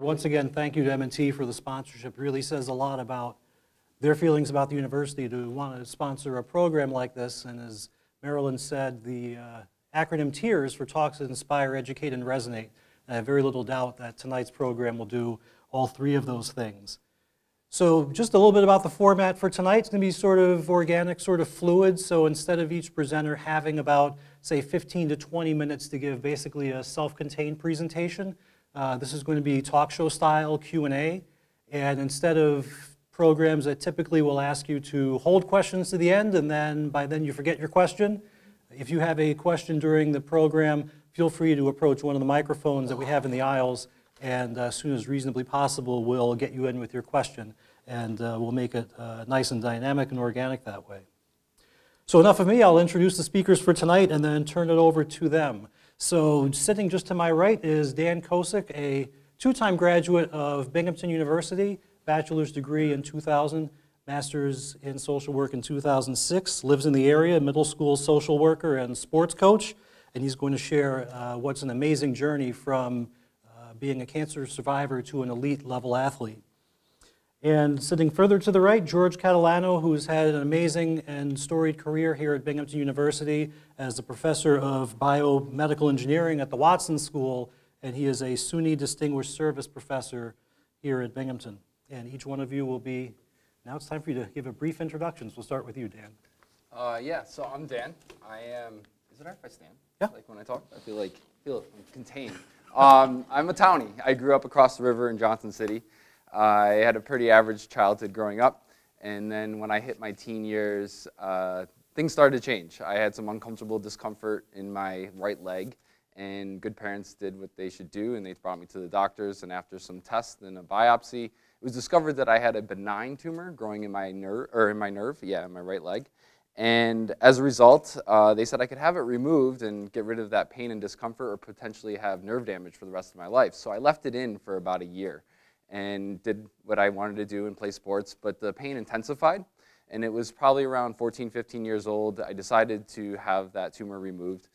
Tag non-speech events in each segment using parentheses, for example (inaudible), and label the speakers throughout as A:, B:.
A: Once again, thank you to M&T for the sponsorship. Really says a lot about their feelings about the university to want to sponsor a program like this. And as Marilyn said, the uh, acronym TEARS for Talks that Inspire, Educate, and Resonate. And I have very little doubt that tonight's program will do all three of those things. So just a little bit about the format for tonight. It's going to be sort of organic, sort of fluid. So instead of each presenter having about, say, 15 to 20 minutes to give basically a self-contained presentation, uh, this is going to be talk show style Q&A. And instead of programs that typically will ask you to hold questions to the end and then by then you forget your question, if you have a question during the program, feel free to approach one of the microphones that we have in the aisles and uh, as soon as reasonably possible, we'll get you in with your question, and uh, we'll make it uh, nice and dynamic and organic that way. So enough of me, I'll introduce the speakers for tonight and then turn it over to them. So sitting just to my right is Dan Kosick, a two-time graduate of Binghamton University, bachelor's degree in 2000, master's in social work in 2006, lives in the area, middle school social worker and sports coach, and he's going to share uh, what's an amazing journey from being a cancer survivor to an elite level athlete. And sitting further to the right, George Catalano, who's had an amazing and storied career here at Binghamton University as a professor of biomedical engineering at the Watson School, and he is a SUNY Distinguished Service Professor here at Binghamton. And each one of you will be, now it's time for you to give a brief introduction. So we'll start with you, Dan.
B: Uh, yeah, so I'm Dan. I am, is it all right if I stand?
A: Yeah.
B: Like when I talk, I feel like, feel contained. Um, I'm a townie. I grew up across the river in Johnson City. I had a pretty average childhood growing up. And then when I hit my teen years, uh, things started to change. I had some uncomfortable discomfort in my right leg. And good parents did what they should do, and they brought me to the doctors. And after some tests and a biopsy, it was discovered that I had a benign tumor growing in my nerve, or in my nerve, yeah, in my right leg. And as a result, uh, they said I could have it removed and get rid of that pain and discomfort or potentially have nerve damage for the rest of my life. So I left it in for about a year and did what I wanted to do and play sports, but the pain intensified. And it was probably around 14, 15 years old, I decided to have that tumor removed.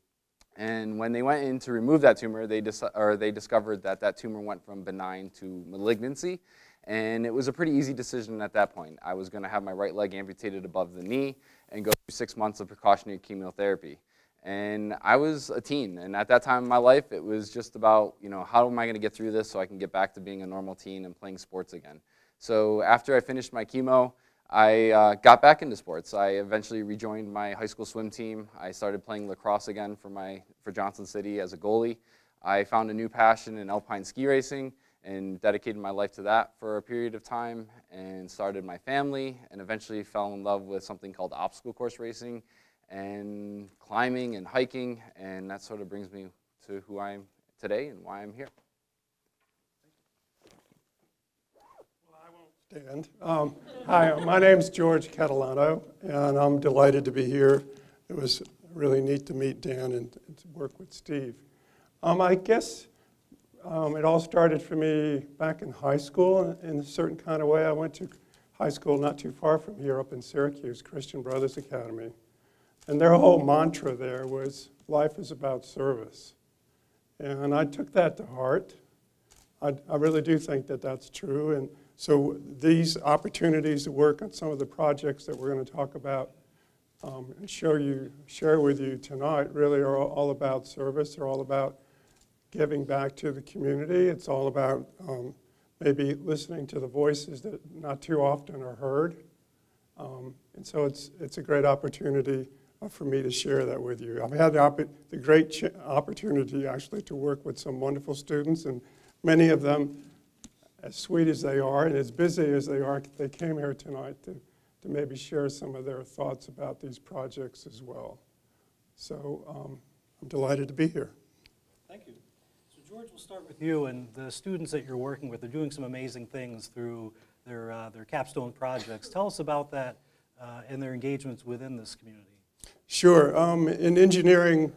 B: And when they went in to remove that tumor, they, or they discovered that that tumor went from benign to malignancy. And it was a pretty easy decision at that point. I was going to have my right leg amputated above the knee and go through six months of precautionary chemotherapy. And I was a teen, and at that time in my life, it was just about, you know, how am I going to get through this so I can get back to being a normal teen and playing sports again. So after I finished my chemo, I uh, got back into sports. I eventually rejoined my high school swim team. I started playing lacrosse again for, my, for Johnson City as a goalie. I found a new passion in alpine ski racing, and dedicated my life to that for a period of time and started my family and eventually fell in love with something called obstacle course racing and climbing and hiking and that sort of brings me to who I am today and why I'm here.
C: Well, I won't stand. Um, hi, my name is George Catalano and I'm delighted to be here. It was really neat to meet Dan and, and to work with Steve. Um, I guess um, it all started for me back in high school in a certain kind of way. I went to high school not too far from here up in Syracuse, Christian Brothers Academy. And their whole mantra there was life is about service. And I took that to heart. I, I really do think that that's true. And so these opportunities to work on some of the projects that we're going to talk about um, and show you, share with you tonight really are all about service. They're all about giving back to the community. It's all about um, maybe listening to the voices that not too often are heard. Um, and so it's, it's a great opportunity for me to share that with you. I've had the, the great opportunity actually to work with some wonderful students, and many of them, as sweet as they are and as busy as they are, they came here tonight to, to maybe share some of their thoughts about these projects as well. So um, I'm delighted to be here.
A: Thank you. So George, we'll start with you. And the students that you're working with are doing some amazing things through their, uh, their capstone projects. Tell us about that uh, and their engagements within this community.
C: Sure. Um, in engineering,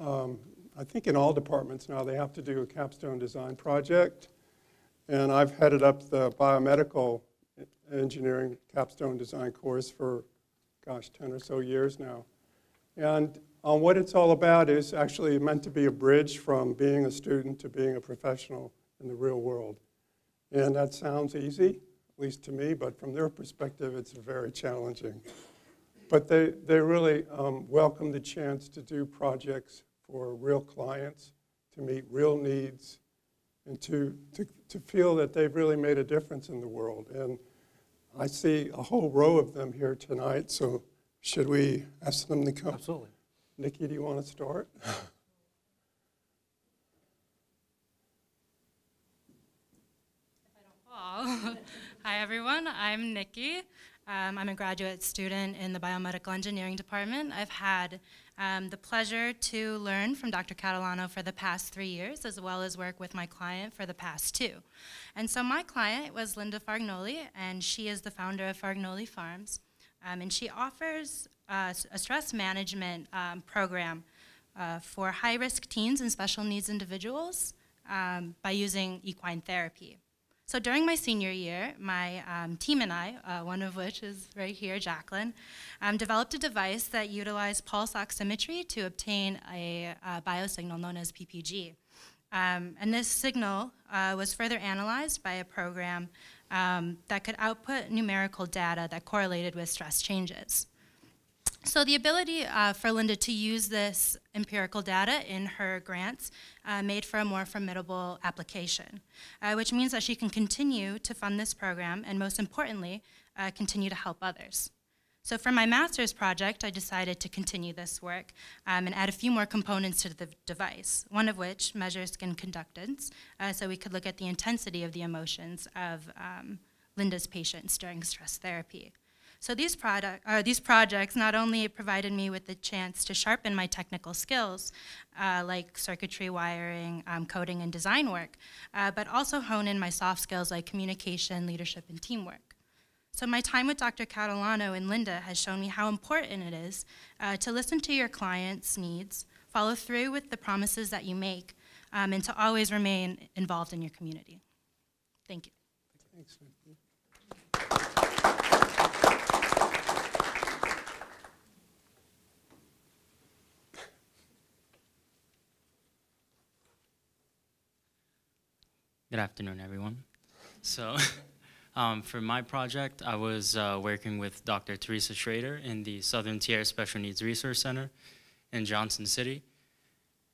C: um, I think in all departments now, they have to do a capstone design project. And I've headed up the biomedical engineering capstone design course for, gosh, 10 or so years now. And um, what it's all about is actually meant to be a bridge from being a student to being a professional in the real world. And that sounds easy, at least to me, but from their perspective, it's very challenging. But they, they really um, welcome the chance to do projects for real clients, to meet real needs, and to, to, to feel that they've really made a difference in the world. And I see a whole row of them here tonight, so should we ask them to come?
A: Absolutely.
C: Nikki, do you want to start? (laughs)
D: Paul. (laughs) Hi, everyone. I'm Nikki. Um, I'm a graduate student in the biomedical engineering department. I've had um, the pleasure to learn from Dr. Catalano for the past three years, as well as work with my client for the past two. And so my client was Linda Fargnoli, and she is the founder of Fargnoli Farms. Um, and she offers uh, a stress management um, program uh, for high-risk teens and special needs individuals um, by using equine therapy. So during my senior year, my um, team and I, uh, one of which is right here, Jacqueline, um, developed a device that utilized pulse oximetry to obtain a, a biosignal known as PPG. Um, and this signal uh, was further analyzed by a program um, that could output numerical data that correlated with stress changes. So the ability uh, for Linda to use this empirical data in her grants uh, made for a more formidable application, uh, which means that she can continue to fund this program and most importantly, uh, continue to help others. So for my master's project, I decided to continue this work um, and add a few more components to the device, one of which measures skin conductance, uh, so we could look at the intensity of the emotions of um, Linda's patients during stress therapy. So these, product, uh, these projects not only provided me with the chance to sharpen my technical skills, uh, like circuitry wiring, um, coding, and design work, uh, but also hone in my soft skills like communication, leadership, and teamwork. So my time with Dr. Catalano and Linda has shown me how important it is uh, to listen to your clients' needs, follow through with the promises that you make, um, and to always remain involved in your community. Thank you.
C: Thanks,
E: Good afternoon, everyone. So, (laughs) um, for my project, I was uh, working with Dr. Teresa Schrader in the Southern Tier Special Needs Resource Center in Johnson City.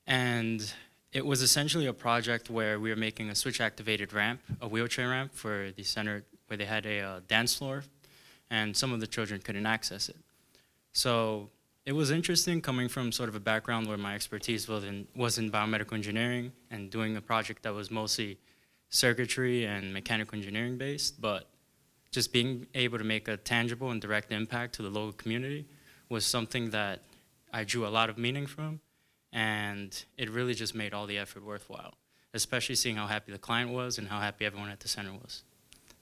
E: And it was essentially a project where we were making a switch-activated ramp, a wheelchair ramp for the center where they had a uh, dance floor, and some of the children couldn't access it. So it was interesting coming from sort of a background where my expertise was in, was in biomedical engineering and doing a project that was mostly circuitry and mechanical engineering based, but just being able to make a tangible and direct impact to the local community was something that I drew a lot of meaning from, and it really just made all the effort worthwhile, especially seeing how happy the client was and how happy everyone at the center was.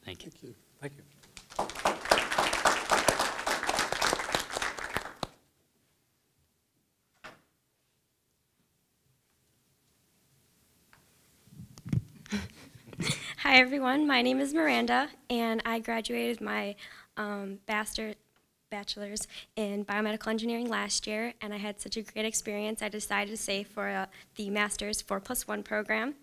E: Thank you.
C: Thank you.
A: Thank you.
F: Hi, everyone. My name is Miranda, and I graduated my um, bachelor, bachelor's in biomedical engineering last year, and I had such a great experience, I decided to stay for uh, the master's 4 plus 1 program.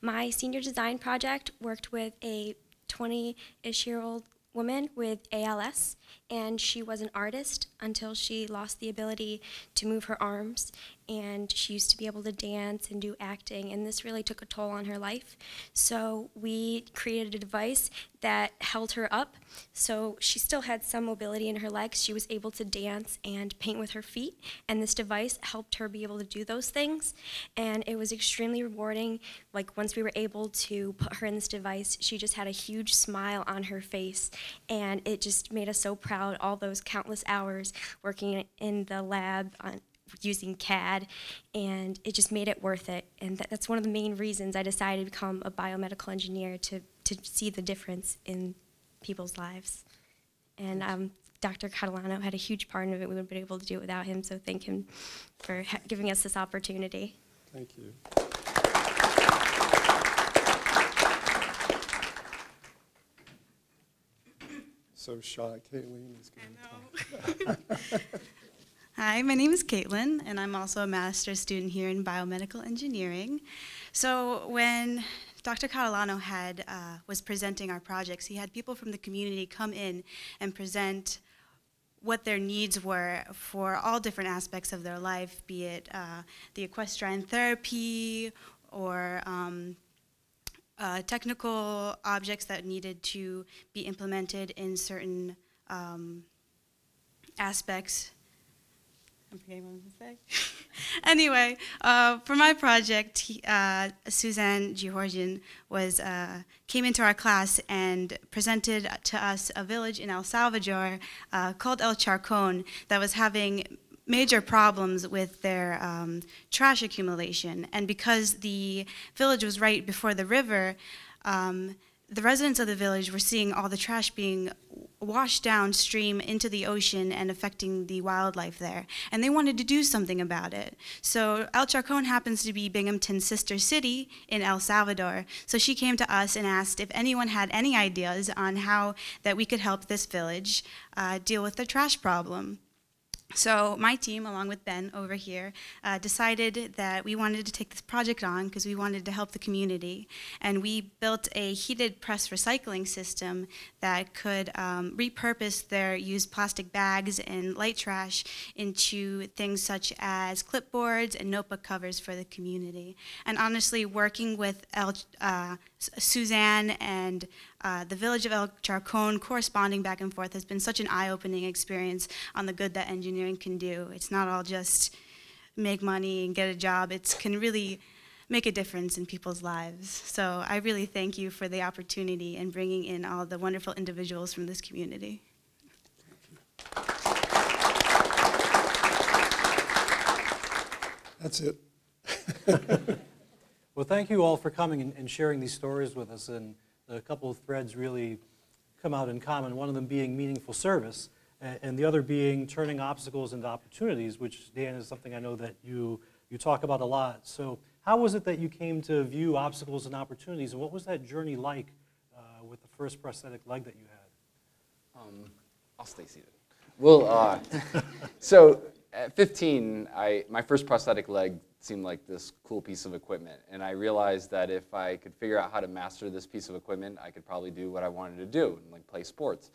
F: My senior design project worked with a 20-ish year old woman with ALS, and she was an artist until she lost the ability to move her arms and she used to be able to dance and do acting and this really took a toll on her life. So we created a device that held her up. So she still had some mobility in her legs. She was able to dance and paint with her feet and this device helped her be able to do those things. And it was extremely rewarding. Like once we were able to put her in this device she just had a huge smile on her face and it just made us so proud all those countless hours working in the lab on using CAD, and it just made it worth it. And that, that's one of the main reasons I decided to become a biomedical engineer to, to see the difference in people's lives. And um, Dr. Catalano had a huge part of it. We wouldn't have been able to do it without him, so thank him for ha- giving us this opportunity.
C: Thank you. So shy, Kayleen is going to talk. (laughs)
G: Hi, my name is Caitlin, and I'm also a master's student here in biomedical engineering. So when Dr. Catalano had uh, was presenting our projects, he had people from the community come in and present what their needs were for all different aspects of their life, be it uh, the equestrian therapy or um, uh, technical objects that needed to be implemented in certain um, aspects. (laughs) Anyway, uh, for my project, he, uh, Suzanne Georgian was uh, came into our class and presented to us a village in El Salvador uh, called El Charcon that was having major problems with their um, trash accumulation. And because the village was right before the river, um, the residents of the village were seeing all the trash being washed downstream into the ocean and affecting the wildlife there. And they wanted to do something about it. So El Charcon happens to be Binghamton's sister city in El Salvador. So she came to us and asked if anyone had any ideas on how that we could help this village uh, deal with the trash problem. So my team, along with Ben over here, uh, decided that we wanted to take this project on because we wanted to help the community. And we built a heated press recycling system that could um, repurpose their used plastic bags and light trash into things such as clipboards and notebook covers for the community. And honestly, working with El, uh, Suzanne and uh, the village of El Charcon corresponding back and forth has been such an eye-opening experience on the good that engineering can do. It's not all just make money and get a job. It can really make a difference in people's lives. So I really thank you for the opportunity and bringing in all the wonderful individuals from this community.
C: That's it. (laughs)
A: Well, thank you all for coming and- and sharing these stories with us, and a couple of threads really come out in common, one of them being meaningful service, and the other being turning obstacles into opportunities, which, Dan, is something I know that you, you talk about a lot. So how was it that you came to view obstacles and opportunities, and what was that journey like uh, with the first prosthetic leg that you had?
B: Um, I'll stay seated. Well, uh, (laughs) so at 15, I, my first prosthetic leg seemed like this cool piece of equipment. And I realized that if I could figure out how to master this piece of equipment, I could probably do what I wanted to do, and like play sports.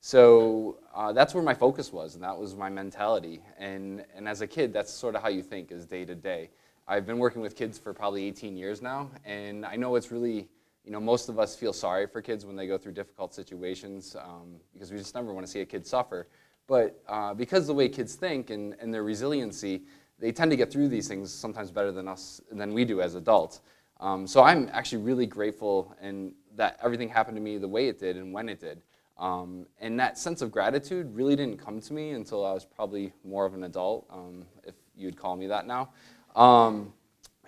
B: So uh, that's where my focus was, and that was my mentality. And, and as a kid, that's sort of how you think is day to day. I've been working with kids for probably 18 years now, and I know it's really, you know, most of us feel sorry for kids when they go through difficult situations um, because we just never want to see a kid suffer. But uh, because the way kids think and, and their resiliency, they tend to get through these things sometimes better than us than we do as adults. Um, so I'm actually really grateful and that everything happened to me the way it did and when it did. Um, and that sense of gratitude really didn't come to me until I was probably more of an adult, um, if you'd call me that now. Um,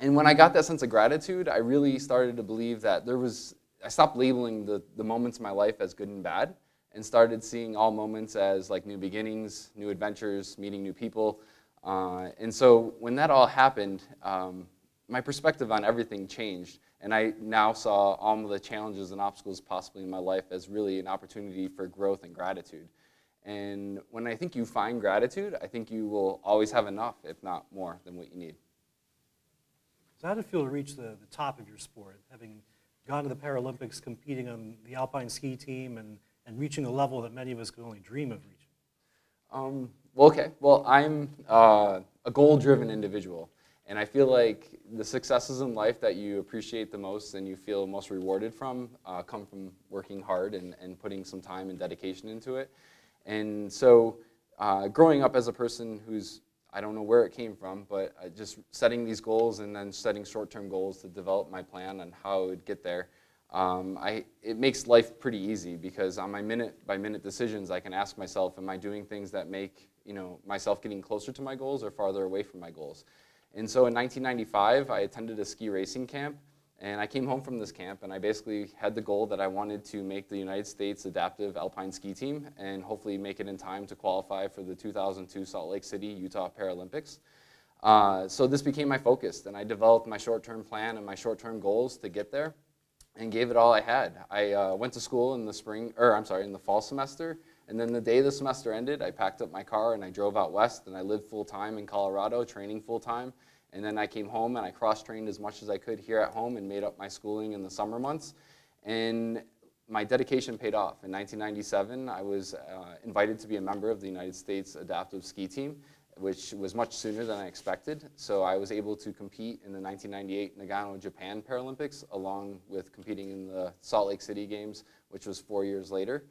B: and when I got that sense of gratitude, I really started to believe that there was, I stopped labeling the, the moments in my life as good and bad and started seeing all moments as like new beginnings, new adventures, meeting new people. Uh, and so when that all happened, um, my perspective on everything changed. And I now saw all of the challenges and obstacles possibly in my life as really an opportunity for growth and gratitude. And when I think you find gratitude, I think you will always have enough, if not more, than what you need.
A: So how did it feel to reach the, the top of your sport, having gone to the Paralympics, competing on the alpine ski team, and, and reaching a level that many of us could only dream of reaching?
B: Um, well, okay. Well, I'm uh, a goal-driven individual, and I feel like the successes in life that you appreciate the most and you feel most rewarded from uh, come from working hard and, and putting some time and dedication into it. And so, uh, growing up as a person who's I don't know where it came from, but uh, just setting these goals and then setting short-term goals to develop my plan on how I would get there. Um, I, it makes life pretty easy because on my minute-by-minute decisions, I can ask myself, am I doing things that make you know, myself getting closer to my goals or farther away from my goals? And so in 1995, I attended a ski racing camp, and I came home from this camp, and I basically had the goal that I wanted to make the United States adaptive alpine ski team and hopefully make it in time to qualify for the 2002 Salt Lake City, Utah Paralympics. Uh, so this became my focus, and I developed my short-term plan and my short-term goals to get there and gave it all I had. I uh, went to school in the spring, or I'm sorry, in the fall semester, and then the day the semester ended, I packed up my car and I drove out west, and I lived full-time in Colorado, training full-time, And then I came home and I cross-trained as much as I could here at home and made up my schooling in the summer months. And my dedication paid off. In 1997, I was uh, invited to be a member of the United States Adaptive Ski Team, which was much sooner than I expected. So I was able to compete in the 1998 Nagano, Japan Paralympics, along with competing in the Salt Lake City Games, which was four years later.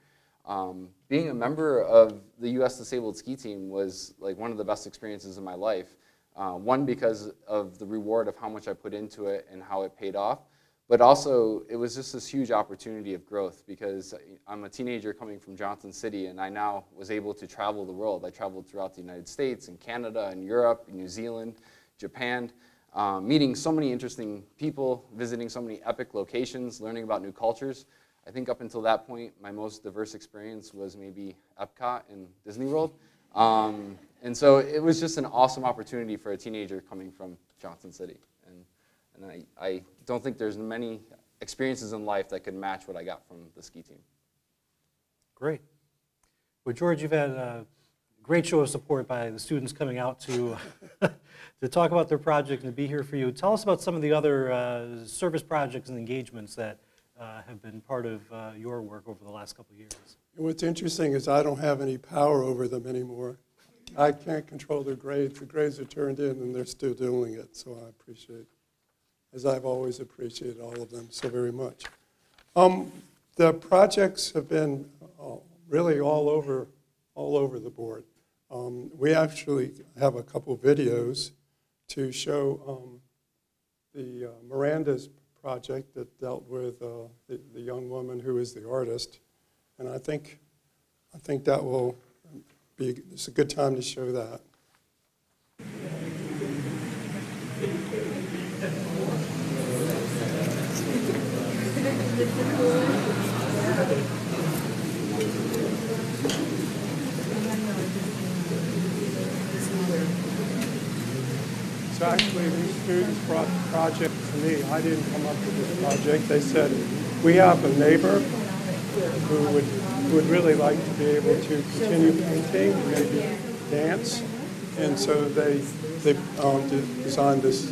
B: Um, being a member of the U.S. Disabled Ski Team was like one of the best experiences of my life. Uh, one, because of the reward of how much I put into it and how it paid off, but also it was just this huge opportunity of growth because I'm a teenager coming from Johnson City and I now was able to travel the world. I traveled throughout the United States and Canada and Europe, New Zealand, Japan, um, meeting so many interesting people, visiting so many epic locations, learning about new cultures. I think up until that point, my most diverse experience was maybe Epcot and Disney World. Um, and so it was just an awesome opportunity for a teenager coming from Johnson City. And, and I, I don't think there's many experiences in life that could match what I got from the ski team.
A: Great. Well, George, you've had a great show of support by the students coming out to, (laughs) to talk about their project and to be here for you. Tell us about some of the other uh, service projects and engagements that uh, have been part of uh, your work over the last couple of years.
C: What's interesting is I don't have any power over them anymore. I can't control their grades. The grades are turned in and they're still doing it, so I appreciate, as I've always appreciated all of them so very much. Um, the projects have been uh, really all over, all over the board. Um, we actually have a couple videos to show um, the uh, Miranda's project that dealt with uh, the, the young woman who is the artist. And I think, I think that will be, it's a good time to show that. (laughs) actually, these students brought the project to me. I didn't come up with this project. They said, we have a neighbor who would, would really like to be able to continue painting, maybe dance. And so they, they um, designed this.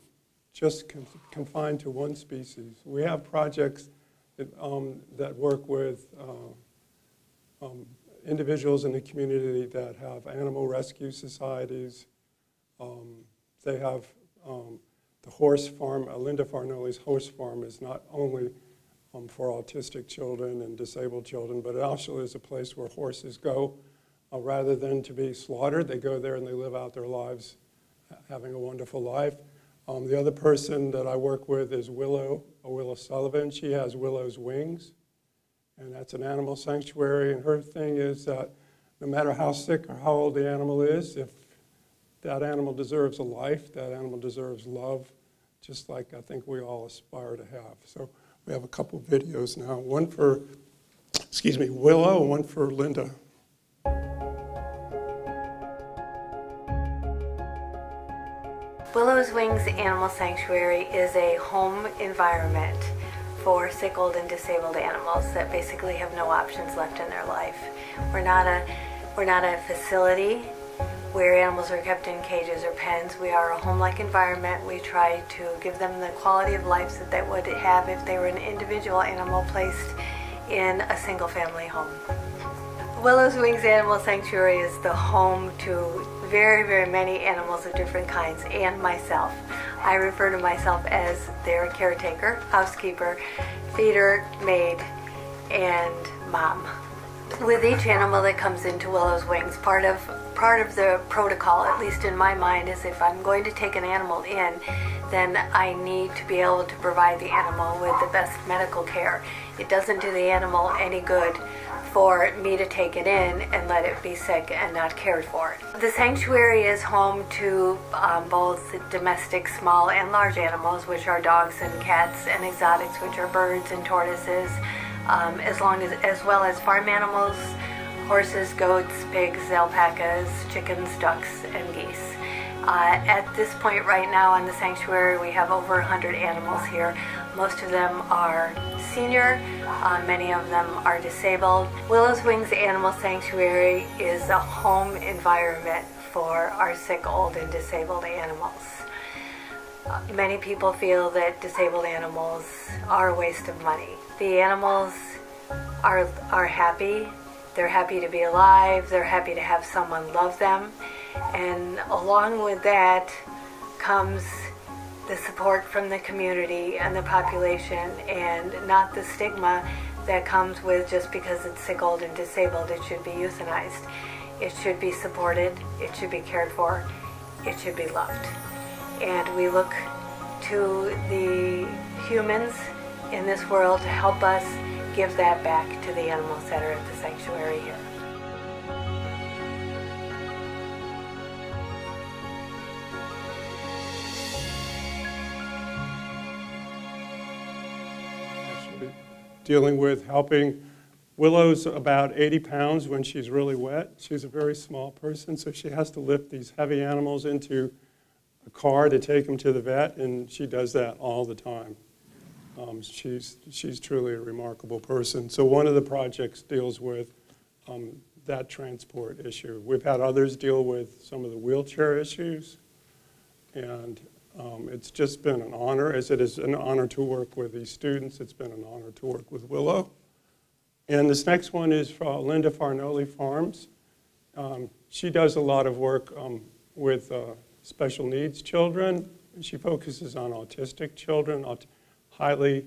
C: just con- confined to one species. We have projects that, um, that work with uh, um, individuals in the community that have animal rescue societies. Um, they have um, the horse farm, uh, Linda Fargnoli's horse farm is not only um, for autistic children and disabled children, but it also is a place where horses go. Uh, rather than to be slaughtered, they go there and they live out their lives having a wonderful life. Um, the other person that I work with is Willow, Willow Sullivan. She has Willow's wings, and that's an animal sanctuary. And her thing is that no matter how sick or how old the animal is, if that animal deserves a life, that animal deserves love, just like I think we all aspire to have. So we have a couple videos now, one for, excuse me, Willow, one for Linda.
H: Willow's Wings Animal Sanctuary is a home environment for sick, old, and disabled animals that basically have no options left in their life. We're not a, we're not a facility where animals are kept in cages or pens. We are a home-like environment. We try to give them the quality of life that they would have if they were an individual animal placed in a single-family home. Willow's Wings Animal Sanctuary is the home to very, very many animals of different kinds and myself. I refer to myself as their caretaker, housekeeper, feeder, maid, and mom. with each animal that comes into Willow's Wings, part of part of the protocol, at least in my mind, is if I'm going to take an animal in, then I need to be able to provide the animal with the best medical care. It doesn't do the animal any good for me to take it in and let it be sick and not cared for. The sanctuary is home to um, both domestic small and large animals, which are dogs and cats, and exotics, which are birds and tortoises, um, as long as as well as farm animals, horses, goats, pigs, alpacas, chickens, ducks, and geese. Uh, at this point right now in the sanctuary, we have over 100 animals here. Most of them are senior, uh, many of them are disabled. Willow's Wings Animal Sanctuary is a home environment for our sick, old, and disabled animals. Uh, many people feel that disabled animals are a waste of money. The animals are, are happy. They're happy to be alive. They're happy to have someone love them. And along with that comes the support from the community and the population and not the stigma that comes with just because it's sick, old, and disabled, it should be euthanized. It should be supported, it should be cared for, it should be loved. And we look to the humans in this world to help us give that back to the animals that are at the sanctuary here.
C: Dealing with helping. Willow's about 80 pounds when she's really wet. She's a very small person, so she has to lift these heavy animals into a car to take them to the vet, and she does that all the time. Um, she's, she's truly a remarkable person. So one of the projects deals with um, that transport issue. We've had others deal with some of the wheelchair issues, and um, it's just been an honor, as it is an honor to work with these students. It's been an honor to work with Willow. And this next one is from Linda Fargnoli Farms. Um, she does a lot of work um, with uh, special needs children. She focuses on autistic children, aut- highly,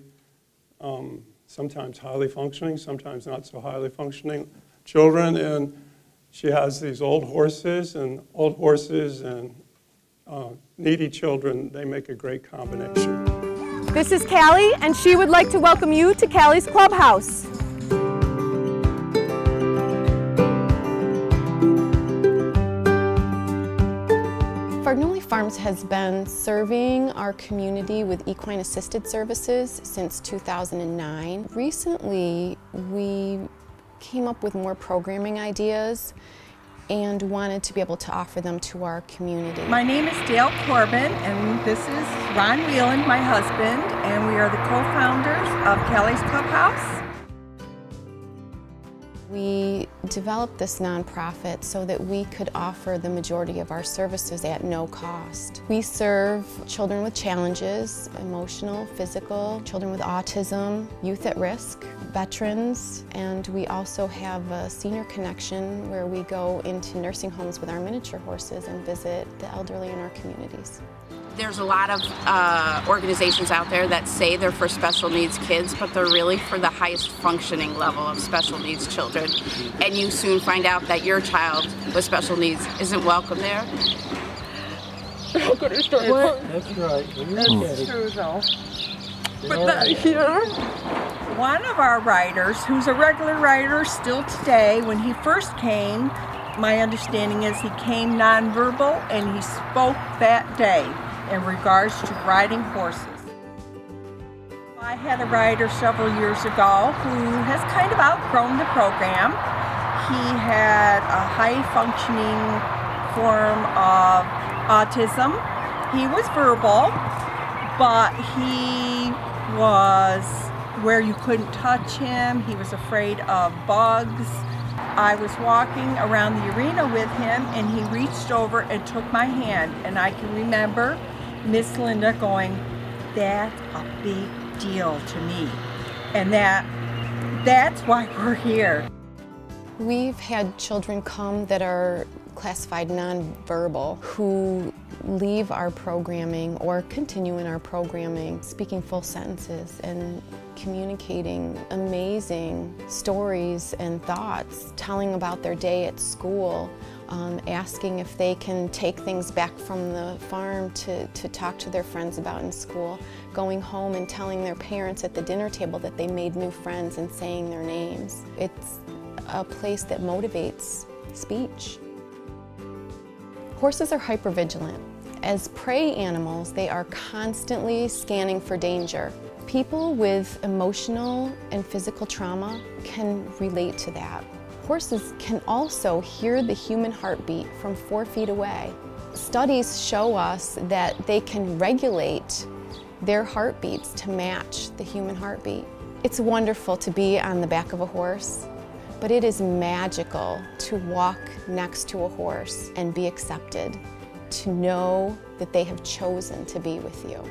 C: um, sometimes highly functioning, sometimes not so highly functioning children. And she has these old horses, and old horses and uh, needy children, they make a great combination.
I: This is Callie, and she would like to welcome you to Callie's Clubhouse.
J: Fargnoli Farms has been serving our community with equine assisted services since 2009. Recently, we came up with more programming ideas and wanted to be able to offer them to our community.
K: My name is Dale Corbin, and this is Ron Whelan, my husband, and we are the co-founders of Callie's Clubhouse.
J: We developed this nonprofit so that we could offer the majority of our services at no cost. We serve children with challenges, emotional, physical, children with autism, youth at risk, veterans, and we also have a senior connection where we go into nursing homes with our miniature horses and visit the elderly in our communities.
L: There's a lot of uh, organizations out there that say they're for special needs kids, but they're really for the highest functioning level of special needs children. And you soon find out that your child with special needs isn't welcome there.
K: How could I start what?
M: That's right.
K: That's
M: kidding.
K: true though. But
M: know,
K: here, one of our writers, who's a regular writer still today, when he first came, my understanding is he came nonverbal and he spoke that day in regards to riding horses. I had a rider several years ago who has kind of outgrown the program. He had a high functioning form of autism. He was verbal, but he was where you couldn't touch him. He was afraid of bugs. I was walking around the arena with him and he reached over and took my hand and I can remember Miss Linda going, that's a big deal to me. And that that's why we're here.
J: We've had children come that are classified nonverbal who leave our programming or continue in our programming speaking full sentences and communicating amazing stories and thoughts, telling about their day at school, um, asking if they can take things back from the farm to, to talk to their friends about in school, going home and telling their parents at the dinner table that they made new friends and saying their names. It's a place that motivates speech. Horses are hypervigilant. As prey animals, they are constantly scanning for danger. People with emotional and physical trauma can relate to that. Horses can also hear the human heartbeat from four feet away. Studies show us that they can regulate their heartbeats to match the human heartbeat. It's wonderful to be on the back of a horse, but it is magical to walk next to a horse and be accepted, to know that they have chosen to be with you.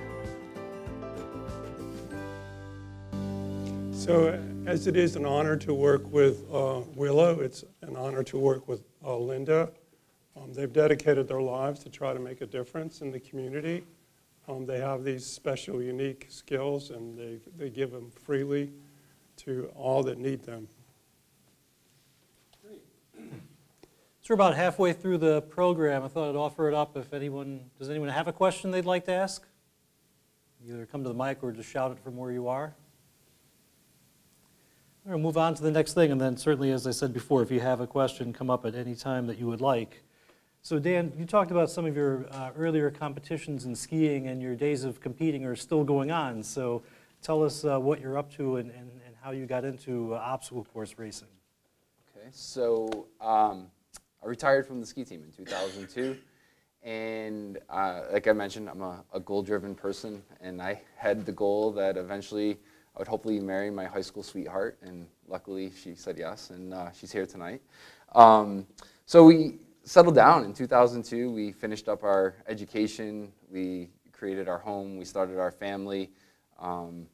C: So as it is an honor to work with uh, Willow, it's an honor to work with uh, Linda. Um, they've dedicated their lives to try to make a difference in the community. Um, they have these special, unique skills, and they, they give them freely to all that need them.
A: So we're about halfway through the program. I thought I'd offer it up if anyone, does anyone have a question they'd like to ask? Either come to the mic or just shout it from where you are. We'll move on to the next thing, and then certainly, as I said before, if you have a question, come up at any time that you would like. So Dan, you talked about some of your uh, earlier competitions in skiing, and your days of competing are still going on. So tell us uh, what you're up to and, and, and, how you got into uh, obstacle course racing.
B: Okay, so um, I retired from the ski team in 2002. And uh, like I mentioned, I'm a, a goal-driven person, and I had the goal that eventually I would hopefully marry my high school sweetheart, and luckily she said yes, and uh, she's here tonight. Um, so we settled down in 2002. We finished up our education. We created our home. We started our family. Um,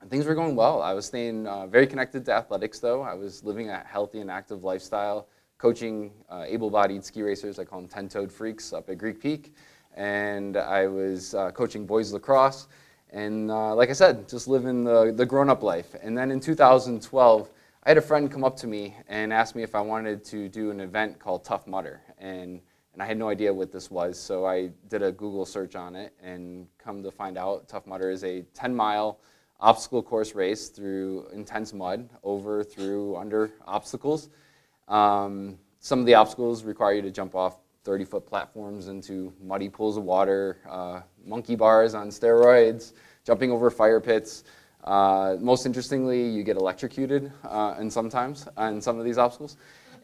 B: and things were going well. I was staying uh, very connected to athletics, though. I was living a healthy and active lifestyle, coaching uh, able-bodied ski racers. I call them ten-toed freaks up at Greek Peak. And I was uh, coaching boys lacrosse. And uh, like I said, just living the, the grown-up life. And then in 2012, I had a friend come up to me and ask me if I wanted to do an event called Tough Mudder. And, and I had no idea what this was, so I did a Google search on it and come to find out Tough Mudder is a 10-mile obstacle course race through intense mud, over, through, under obstacles. Um, some of the obstacles require you to jump off 30-foot platforms into muddy pools of water, uh, monkey bars on steroids, jumping over fire pits. Uh, most interestingly, you get electrocuted uh, and sometimes on some of these obstacles.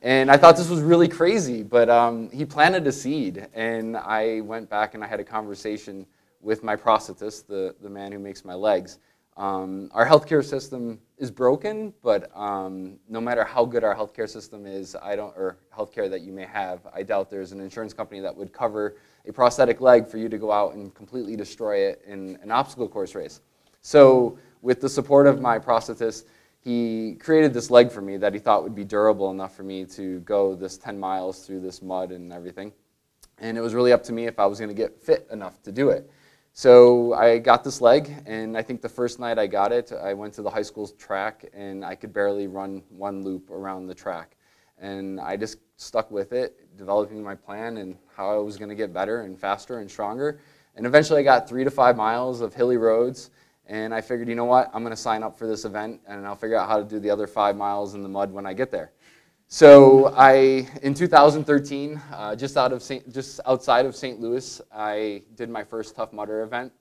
B: And I thought this was really crazy, but um, he planted a seed, and I went back and I had a conversation with my prosthetist, the, the man who makes my legs. Um, our healthcare system is broken, but um, no matter how good our healthcare system is, I don't, or healthcare that you may have, I doubt there's an insurance company that would cover a prosthetic leg for you to go out and completely destroy it in an obstacle course race. So with the support of my prosthetist, he created this leg for me that he thought would be durable enough for me to go this 10 miles through this mud and everything. And it was really up to me if I was going to get fit enough to do it. So I got this leg, and I think the first night I got it, I went to the high school's track, and I could barely run one loop around the track. And I just stuck with it, developing my plan and how I was going to get better and faster and stronger. And eventually I got three to five miles of hilly roads. And I figured, you know what, I'm going to sign up for this event and I'll figure out how to do the other five miles in the mud when I get there. So I, in 2013, uh, just, out of Saint, just outside of St. Louis, I did my first Tough Mudder event.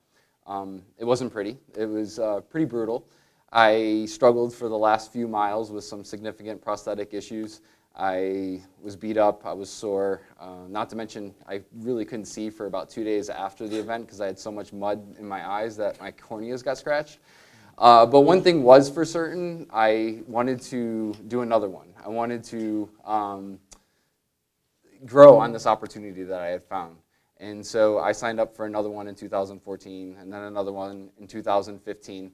B: Um, it wasn't pretty. It was uh, pretty brutal. I struggled for the last few miles with some significant prosthetic issues. I was beat up, I was sore, uh, not to mention I really couldn't see for about two days after the event because I had so much mud in my eyes that my corneas got scratched. Uh, but one thing was for certain, I wanted to do another one. I wanted to um, grow on this opportunity that I had found. And so I signed up for another one in 2014 and then another one in 2015.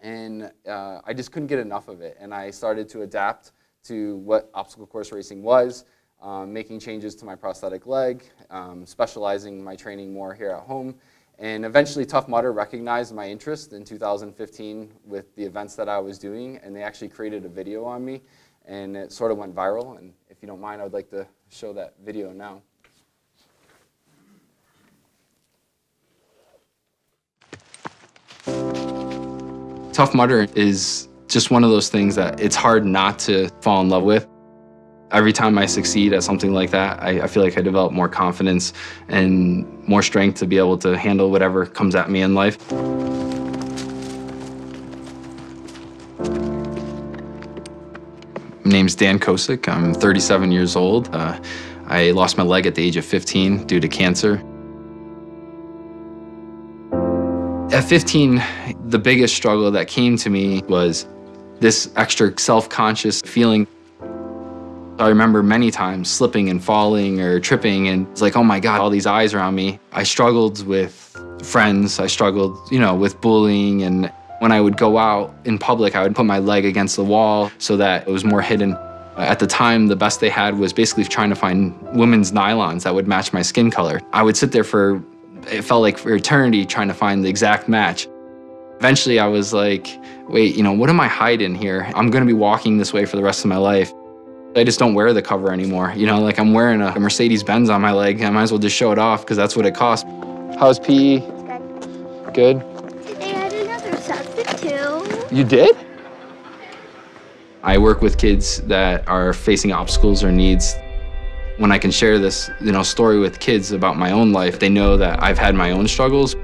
B: And uh, I just couldn't get enough of it. And I started to adapt to what obstacle course racing was, um, making changes to my prosthetic leg, um, specializing my training more here at home. And eventually Tough Mudder recognized my interest in 2015 with the events that I was doing, and they actually created a video on me, and it sort of went viral. And if you don't mind, I would like to show that video now. Tough Mudder is just one of those things that it's hard not to fall in love with. Every time I succeed at something like that, I, I, feel like I develop more confidence and more strength to be able to handle whatever comes at me in life. My name's Dan Kosick. I'm 37 years old. Uh, I lost my leg at the age of 15 due to cancer. At 15, the biggest struggle that came to me was this extra self-conscious feeling. I remember many times slipping and falling or tripping and it's like, oh my God, all these eyes around me. I struggled with friends. I struggled, you know, with bullying and when I would go out in public, I would put my leg against the wall so that it was more hidden. At the time, the best they had was basically trying to find women's nylons that would match my skin color. I would sit there for it felt like for eternity trying to find the exact match. Eventually I was like, wait, you know, what am I hiding here? I'm gonna be walking this way for the rest of my life. I just don't wear the cover anymore. You know, like I'm wearing a Mercedes-Benz on my leg. I might as well just show it off because that's what it costs. How's PE? Good. Good?
N: Today I had another substitute.
B: You did? I work with kids that are facing obstacles or needs when I can share this, you know, story with kids about my own life, they know that I've had my own struggles.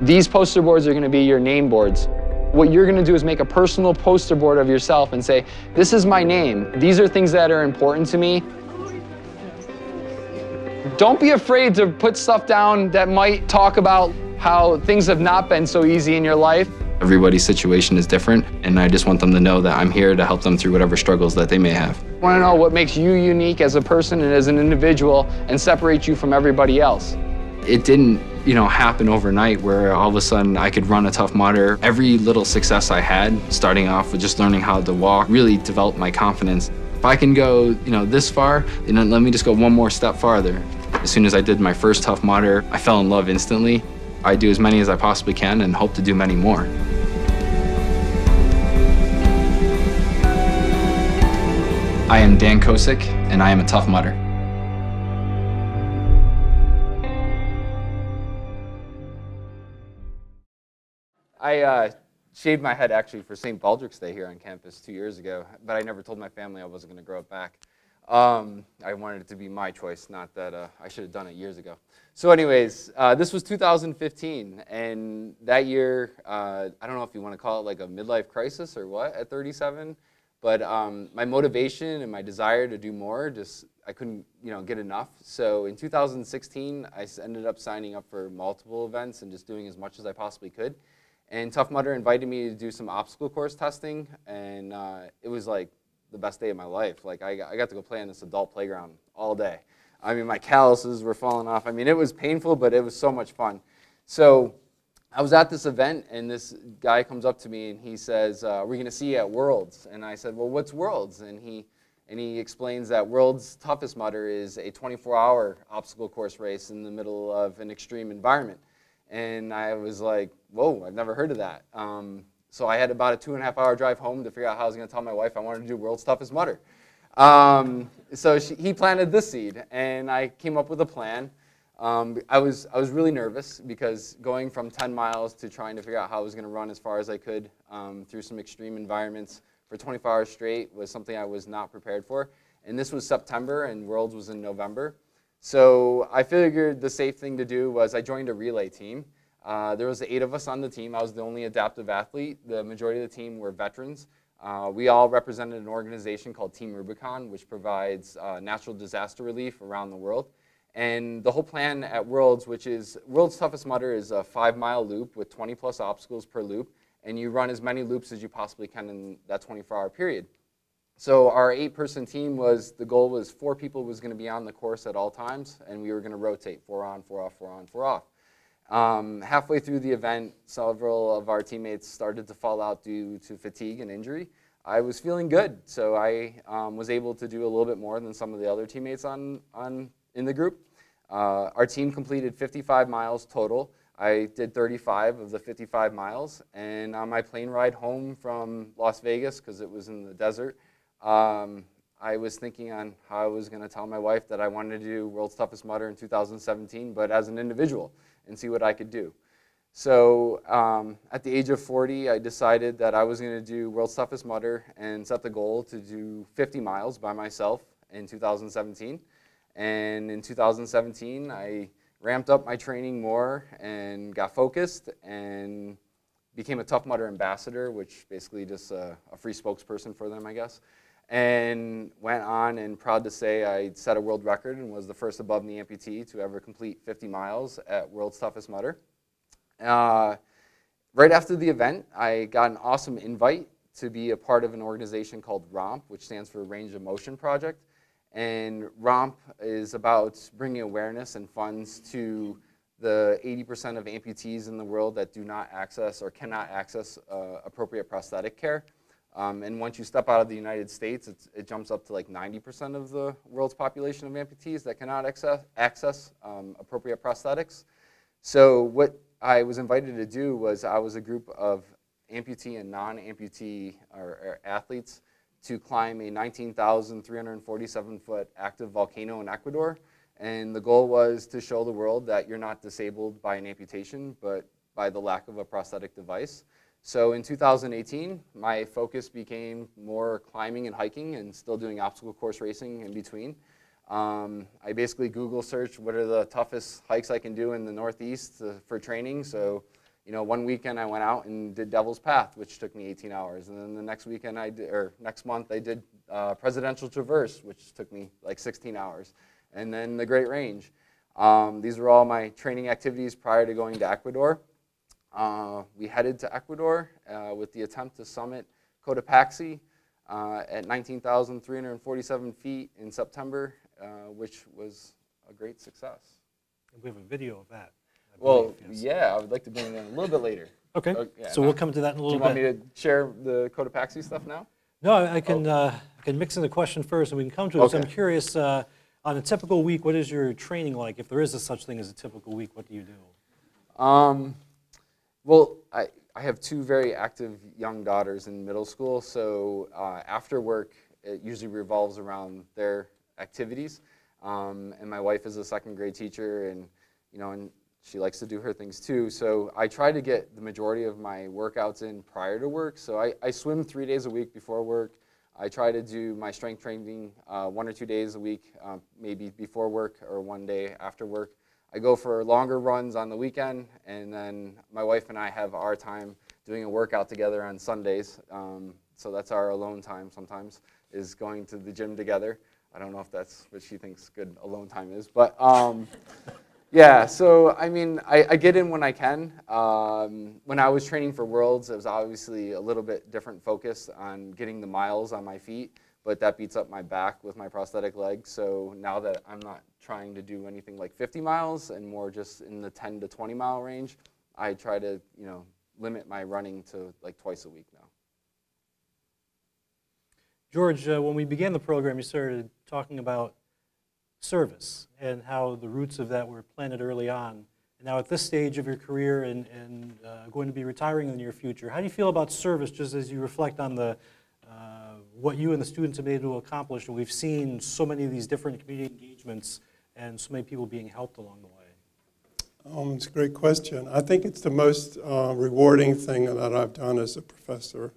B: These poster boards are gonna be your name boards. What you're gonna do is make a personal poster board of yourself and say, this is my name. These are things that are important to me. Don't be afraid to put stuff down that might talk about how things have not been so easy in your life. Everybody's situation is different, and I just want them to know that I'm here to help them through whatever struggles that they may have. I want to know what makes you unique as a person and as an individual and separates you from everybody else. It didn't, you know, happen overnight where all of a sudden I could run a Tough Mudder. Every little success I had, starting off with just learning how to walk, really developed my confidence. If I can go, you know, this far, then let me just go one more step farther. As soon as I did my first Tough Mudder, I fell in love instantly. I do as many as I possibly can and hope to do many more. I am Dan Kosick, and I am a Tough Mudder. I uh, shaved my head actually for St. Baldrick's Day here on campus two years ago, but I never told my family I wasn't going to grow it back. Um, I wanted it to be my choice, not that uh, I should have done it years ago. So anyways, uh, this was 2015, and that year, uh, I don't know if you want to call it like a midlife crisis or what at 37, but um, my motivation and my desire to do more, just I couldn't you know, get enough. So in 2016, I ended up signing up for multiple events and just doing as much as I possibly could. And Tough Mudder invited me to do some obstacle course testing, and uh, it was like the best day of my life. Like I, I got to go play on this adult playground all day. I mean, my calluses were falling off. I mean, it was painful, but it was so much fun. So I was at this event, and this guy comes up to me and he says, uh, "We're going to see you at Worlds." And I said, "Well, what's Worlds?" And he and he explains that World's Toughest Mudder is a 24-hour obstacle course race in the middle of an extreme environment. And I was like, "Whoa, I've never heard of that." Um, so I had about a two and a half hour drive home to figure out how I was going to tell my wife I wanted to do World's Toughest Mudder. Um, so she, he planted this seed, and I came up with a plan. Um, I, was, I was really nervous because going from 10 miles to trying to figure out how I was going to run as far as I could um, through some extreme environments for 24 hours straight was something I was not prepared for. And this was September, and Worlds was in November. So I figured the safe thing to do was I joined a relay team. Uh, there was eight of us on the team. I was the only adaptive athlete. The majority of the team were veterans. Uh, we all represented an organization called Team Rubicon, which provides uh, natural disaster relief around the world. And the whole plan at Worlds, which is World's Toughest Mudder, is a five mile loop with 20 plus obstacles per loop. And you run as many loops as you possibly can in that 24 hour period. So our eight person team was, the goal was four people was going to be on the course at all times, and we were going to rotate four on, four off, four on, four off. Um, halfway through the event, several of our teammates started to fall out due to fatigue and injury. I was feeling good, so I um, was able to do a little bit more than some of the other teammates on, on, in the group. Uh, our team completed 55 miles total. I did 35 of the 55 miles, and on my plane ride home from Las Vegas, because it was in the desert, um, I was thinking on how I was going to tell my wife that I wanted to do World's Toughest Mudder in 2017, but as an individual, and see what I could do. So um, at the age of 40, I decided that I was going to do World's Toughest Mudder and set the goal to do 50 miles by myself in 2017. And in 2017, I ramped up my training more and got focused and became a Tough Mudder ambassador, which basically just a, a free spokesperson for them, I guess. And went on and proud to say I set a world record and was the first above knee amputee to ever complete 50 miles at World's Toughest Mudder. Uh, right after the event, I got an awesome invite to be a part of an organization called ROMP, which stands for Range of Motion Project. And ROMP is about bringing awareness and funds to the 80% of amputees in the world that do not access or cannot access uh, appropriate prosthetic care. Um, and once you step out of the United States, it jumps up to like 90% of the world's population of amputees that cannot access, access um, appropriate prosthetics. So what I was invited to do was I was a group of amputee and non-amputee athletes to climb a 19,347 foot active volcano in Ecuador. And the goal was to show the world that you're not disabled by an amputation, but by the lack of a prosthetic device. So in 2018, my focus became more climbing and hiking and still doing obstacle course racing in between. Um, I basically Google searched what are the toughest hikes I can do in the Northeast to, for training. So you know, one weekend I went out and did Devil's Path, which took me 18 hours, and then the next weekend I did, or next month I did uh, Presidential Traverse, which took me like 16 hours, and then the Great Range. Um, these were all my training activities prior to going to Ecuador. Uh, we headed to Ecuador uh, with the attempt to summit Cotopaxi uh, at 19,347 feet in September, uh, which was a great success.
A: We have a video of that.
B: Well, yeah, I would like to bring it in a little bit later.
A: Okay,
B: Uh, yeah,
A: so we'll come to that in a little bit.
B: Do you want me to share the Cotopaxi stuff now?
A: No, I I can, uh, I can mix in the question first, and we can come to it. So I'm curious, uh, on a typical week, what is your training like? If there is a such thing as a typical week, what do you do?
B: Um, well, I, I have two very active young daughters in middle school, so uh, after work, it usually revolves around their activities. Um, and my wife is a second grade teacher, and you know, and she likes to do her things too. So I try to get the majority of my workouts in prior to work. So I, I swim three days a week before work. I try to do my strength training uh, one or two days a week, um, maybe before work or one day after work. I go for longer runs on the weekend, and then my wife and I have our time doing a workout together on Sundays. Um, so that's our alone time sometimes, is going to the gym together. I don't know if that's what she thinks good alone time is, but um, (laughs) yeah, so I mean, I, I, get in when I can. Um, when I was training for Worlds, it was obviously a little bit different focus on getting the miles on my feet, but that beats up my back with my prosthetic leg. So now that I'm not trying to do anything like 50 miles and more just in the 10 to 20 mile range, I try to, you know, limit my running to like twice a week now.
A: George, uh, when we began the program, you started talking about service and how the roots of that were planted early on. And now at this stage of your career and, and uh, going to be retiring in the near future, how do you feel about service just as you reflect on the, uh, what you and the students have been able to accomplish? And we've seen so many of these different community engagements and so many people being helped along the way.
C: Um, it's a great question. I think it's the most uh, rewarding thing that I've done as a professor.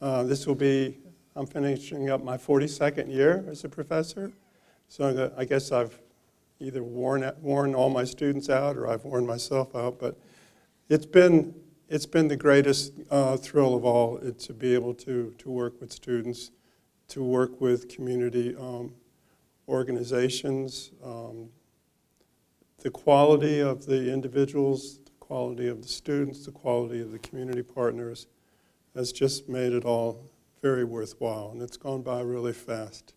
C: Uh, this will be, I'm finishing up my 42nd year as a professor. So I guess I've either worn, worn all my students out or I've worn myself out, but it's been, it's been the greatest uh, thrill of all to be able to, to work with students, to work with community um, organizations, um, the quality of the individuals, the quality of the students, the quality of the community partners has just made it all very worthwhile, and it's gone by really fast.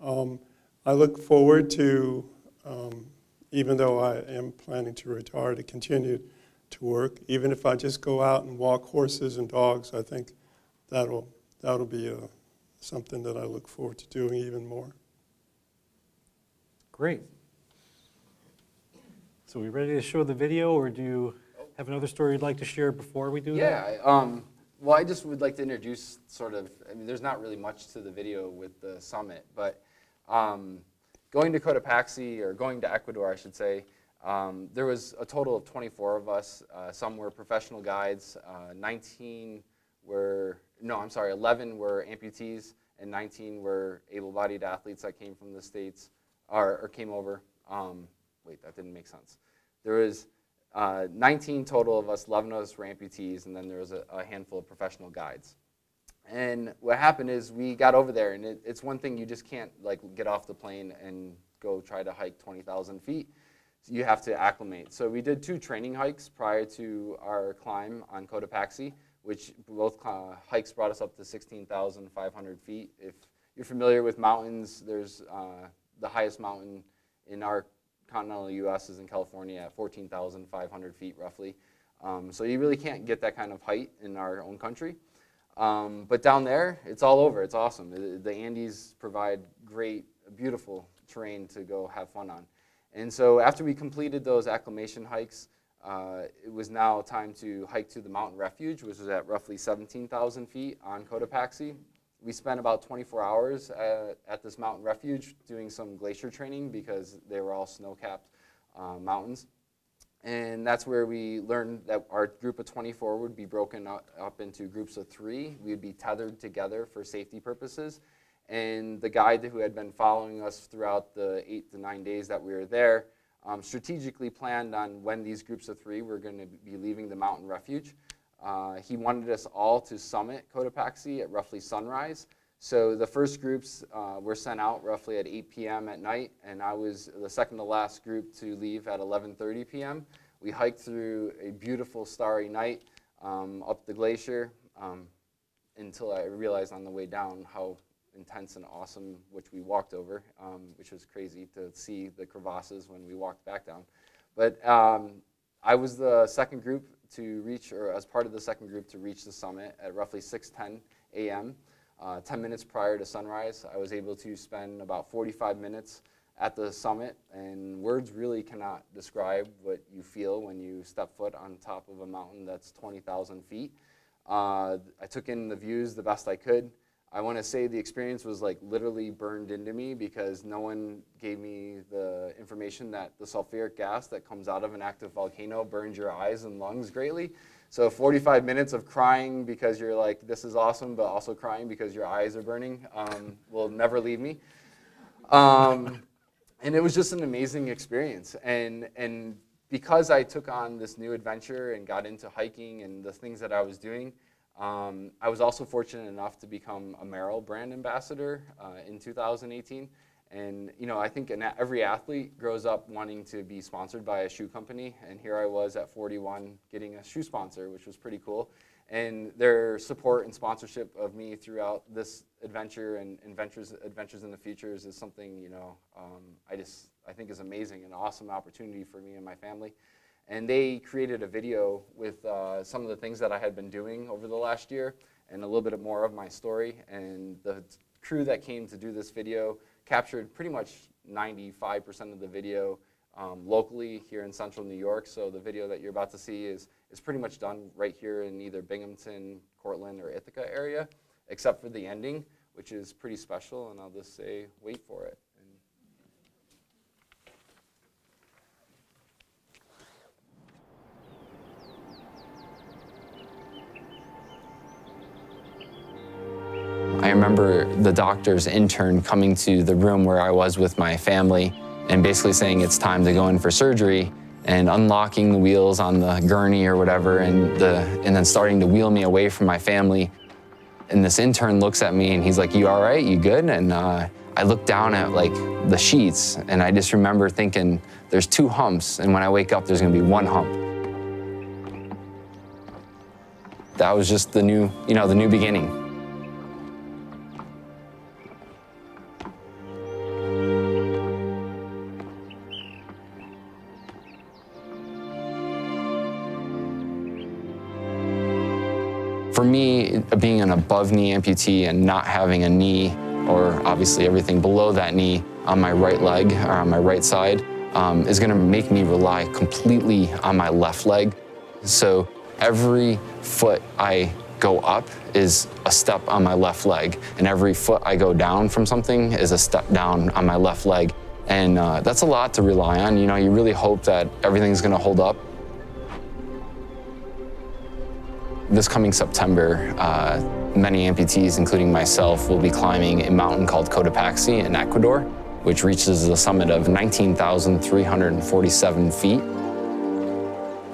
C: Um, I look forward to, um, even though I am planning to retire, to continue to work. Even if I just go out and walk horses and dogs, I think that'll, that'll be a, something that I look forward to doing even more.
A: Great. So we ready to show the video, or do you have another story you'd like to share before we do that?
B: Yeah. Um, well, I just would like to introduce sort of. I mean, there's not really much to the video with the summit, but um, going to Cotopaxi or going to Ecuador, I should say. Um, there was a total of 24 of us. Uh, some were professional guides. Uh, 19 were no, I'm sorry, 11 were amputees, and 19 were able-bodied athletes that came from the states or, or came over. Um, wait, that didn't make sense. There was uh, 19 total of us, 11 of us were amputees, and then there was a, a handful of professional guides. And what happened is we got over there, and it, it's one thing you just can't like get off the plane and go try to hike 20,000 feet. So you have to acclimate. So we did two training hikes prior to our climb on Cotopaxi, which both uh, hikes brought us up to 16,500 feet. If you're familiar with mountains, there's uh, the highest mountain in our continental U.S. is in California at 14,500 feet roughly. Um, so you really can't get that kind of height in our own country. Um, but down there, it's all over. It's awesome. The, Andes provide great, beautiful terrain to go have fun on. And so after we completed those acclimation hikes, uh, it was now time to hike to the mountain refuge, which was at roughly 17,000 feet on Cotopaxi. We spent about 24 hours at, at, this mountain refuge doing some glacier training because they were all snow-capped uh, mountains. And that's where we learned that our group of 24 would be broken up into groups of three. We would be tethered together for safety purposes. And the guide who had been following us throughout the eight to nine days that we were there um, strategically planned on when these groups of three were going to be leaving the mountain refuge. Uh, he wanted us all to summit Cotopaxi at roughly sunrise. So the first groups uh, were sent out roughly at 8 p.m. at night, and I was the second to last group to leave at 11:30 p.m. We hiked through a beautiful starry night um, up the glacier um, until I realized on the way down how intense and awesome, which we walked over, um, which was crazy to see the crevasses when we walked back down. But um, I was the second group to reach, or as part of the second group to reach the summit at roughly 6:10 a.m. Uh, 10 minutes prior to sunrise, I was able to spend about 45 minutes at the summit, and words really cannot describe what you feel when you step foot on top of a mountain that's 20,000 feet. Uh, I took in the views the best I could. I want to say the experience was like literally burned into me because no one gave me the information that the sulfuric gas that comes out of an active volcano burns your eyes and lungs greatly. So 45 minutes of crying because you're like, this is awesome, but also crying because your eyes are burning um, will never leave me. Um, and it was just an amazing experience. And, and because I took on this new adventure and got into hiking and the things that I was doing, um, I was also fortunate enough to become a Merrell brand ambassador uh, in 2018. And you know, I think every athlete grows up wanting to be sponsored by a shoe company, and here I was at 41 getting a shoe sponsor, which was pretty cool. And their support and sponsorship of me throughout this adventure and adventures, adventures in the futures is something you know um, I just I think is amazing, an awesome opportunity for me and my family. And they created a video with uh, some of the things that I had been doing over the last year and a little bit more of my story. And the crew that came to do this video captured pretty much 95% of the video um, locally here in central New York. So the video that you're about to see is, is pretty much done right here in either Binghamton, Cortland, or Ithaca area, except for the ending, which is pretty special. And I'll just say, wait for it. Remember the doctor's intern coming to the room where I was with my family and basically saying it's time to go in for surgery and unlocking the wheels on the gurney or whatever and, the, and then starting to wheel me away from my family. And this intern looks at me and he's like, you all right, you good? And uh, I look down at like the sheets and I just remember thinking there's two humps and when I wake up there's gonna be one hump. That was just the new, you know, the new beginning. For me, being an above knee amputee and not having a knee, or obviously everything below that knee on my right leg or on my right side, um, is going to make me rely completely on my left leg. So every foot I go up is a step on my left leg, and every foot I go down from something is a step down on my left leg. And uh, that's a lot to rely on. You know, you really hope that everything's going to hold up. This coming September, uh, many amputees, including myself, will be climbing a mountain called Cotopaxi in Ecuador, which reaches the summit of 19,347 feet.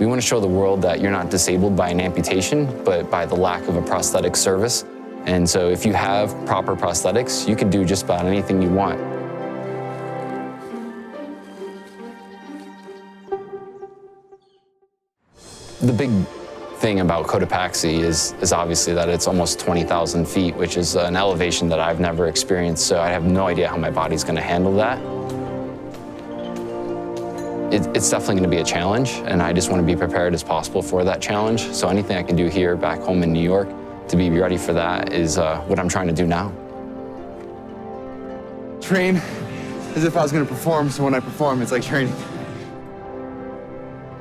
B: We want to show the world that you're not disabled by an amputation, but by the lack of a prosthetic service. And so if you have proper prosthetics, you can do just about anything you want. The big thing about Cotopaxi is, is obviously that it's almost 20,000 feet, which is an elevation that I've never experienced, so I have no idea how my body's gonna handle that. It, it's definitely gonna be a challenge, and I just wanna be prepared as possible for that challenge. So anything I can do here back home in New York to be ready for that is uh, what I'm trying to do now.
O: Train as if I was gonna perform, so when I perform, it's like training.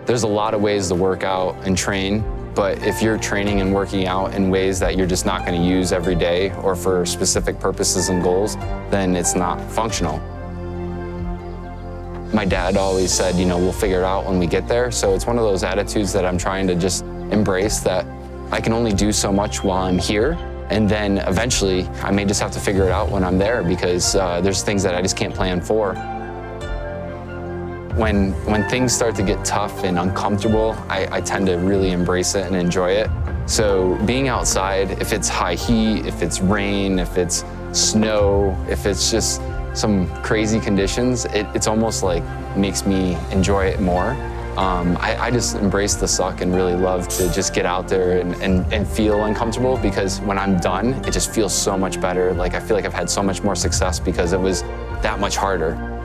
B: There's a lot of ways to work out and train, but if you're training and working out in ways that you're just not going to use every day or for specific purposes and goals, then it's not functional. My dad always said, you know, we'll figure it out when we get there. So it's one of those attitudes that I'm trying to just embrace that I can only do so much while I'm here. And then eventually I may just have to figure it out when I'm there because uh, there's things that I just can't plan for. When, when things start to get tough and uncomfortable, I, I tend to really embrace it and enjoy it. So being outside, if it's high heat, if it's rain, if it's snow, if it's just some crazy conditions, it, it's almost like makes me enjoy it more. Um, I, I, just embrace the suck and really love to just get out there and, and, and feel uncomfortable because when I'm done, it just feels so much better. Like I feel like I've had so much more success because it was that much harder.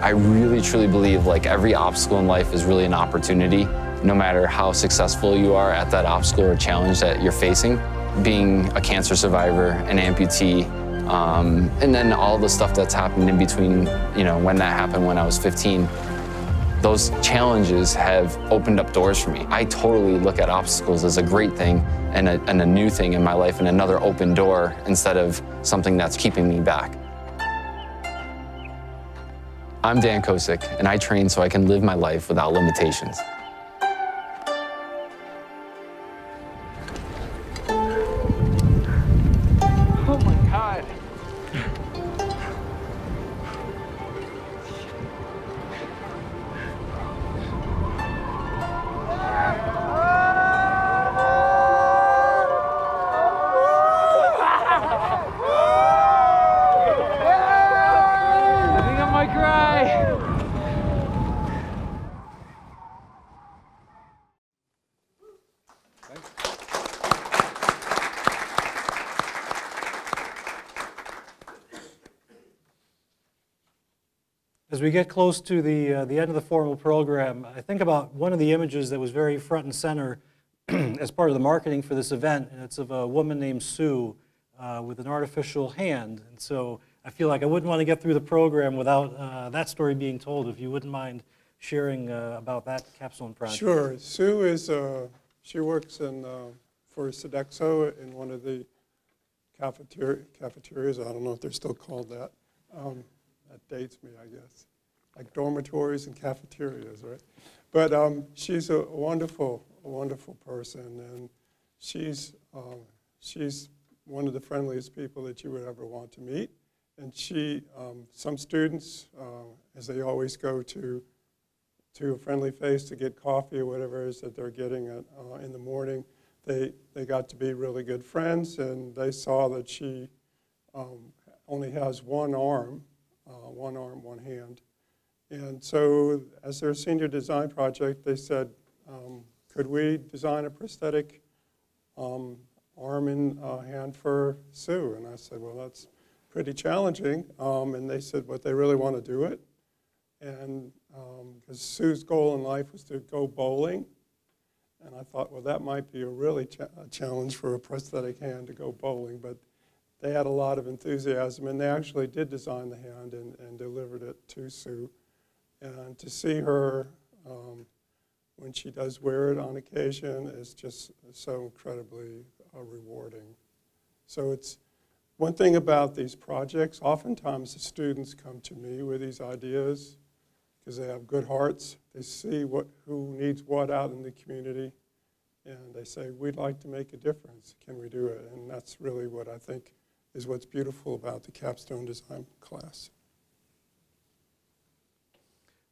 B: I really truly believe like every obstacle in life is really an opportunity, no matter how successful you are at that obstacle or challenge that you're facing. Being a cancer survivor, an amputee, um, and then all the stuff that's happened in between, you know, when that happened when I was 15, those challenges have opened up doors for me. I totally look at obstacles as a great thing and a, and a new thing in my life and another open door instead of something that's keeping me back. I'm Dan Kosick, and I train so I can live my life without limitations.
A: Get close to the, uh, the end of the formal program, I think about one of the images that was very front and center (clears throat) as part of the marketing for this event, and it's of a woman named Sue uh, with an artificial hand. And so I feel like I wouldn't want to get through the program without uh, that story being told, if you wouldn't mind sharing uh, about that capstone project.
C: Sure. Sue is, uh, she works in, uh, for Sodexo in one of the cafeteria, cafeterias. I don't know if they're still called that. Um, that dates me, I guess. Like dormitories and cafeterias, right? But um, she's a wonderful, wonderful person, and she's, um, she's one of the friendliest people that you would ever want to meet. And she, um, some students, uh, as they always go to, to a friendly face to get coffee or whatever it is that they're getting at, uh, in the morning, they, they got to be really good friends, and they saw that she um, only has one arm, uh, one arm, one hand. And so as their senior design project, they said, um, could we design a prosthetic um, arm and uh, hand for Sue? And I said, well, that's pretty challenging. Um, and they said, but they really want to do it. And because Sue's goal in life was to go bowling. And I thought, well, that might be a really a challenge for a prosthetic hand to go bowling. But they had a lot of enthusiasm, and they actually did design the hand and, and delivered it to Sue. And to see her um, when she does wear it on occasion is just so incredibly uh, rewarding. So it's one thing about these projects, oftentimes the students come to me with these ideas because they have good hearts. They see what, who needs what out in the community, and they say, we'd like to make a difference. Can we do it? And that's really what I think is what's beautiful about the capstone design class.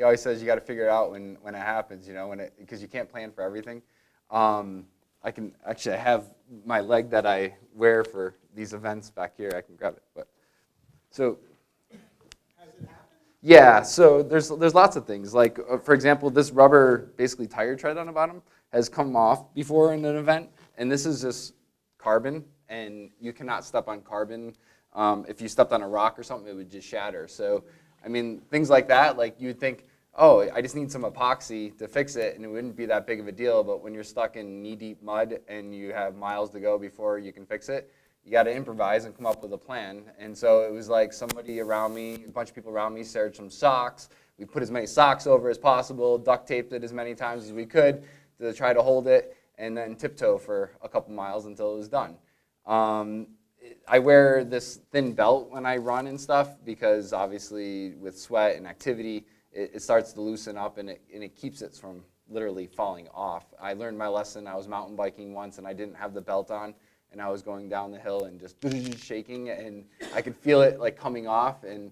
B: he always says you got to figure it out when when it happens, you know, when it because you can't plan for everything. Um, I can actually I have my leg that I wear for these events back here. I can grab it, but so yeah, so there's there's lots of things. Like uh, for example, this rubber basically tire tread on the bottom has come off before in an event, and this is just carbon, and you cannot step on carbon. Um, if you stepped on a rock or something, it would just shatter. So, I mean, things like that, like you'd think, oh, I just need some epoxy to fix it, and it wouldn't be that big of a deal. But when you're stuck in knee-deep mud and you have miles to go before you can fix it, you got to improvise and come up with a plan. And so it was like somebody around me, a bunch of people around me, shared some socks. We put as many socks over as possible, duct taped it as many times as we could to try to hold it, and then tiptoe for a couple miles until it was done. Um, I wear this thin belt when I run and stuff because obviously with sweat and activity, it, it starts to loosen up and it, and it keeps it from literally falling off. I learned my lesson. I was mountain biking once and I didn't have the belt on and I was going down the hill and just (laughs) shaking and I could feel it like coming off. And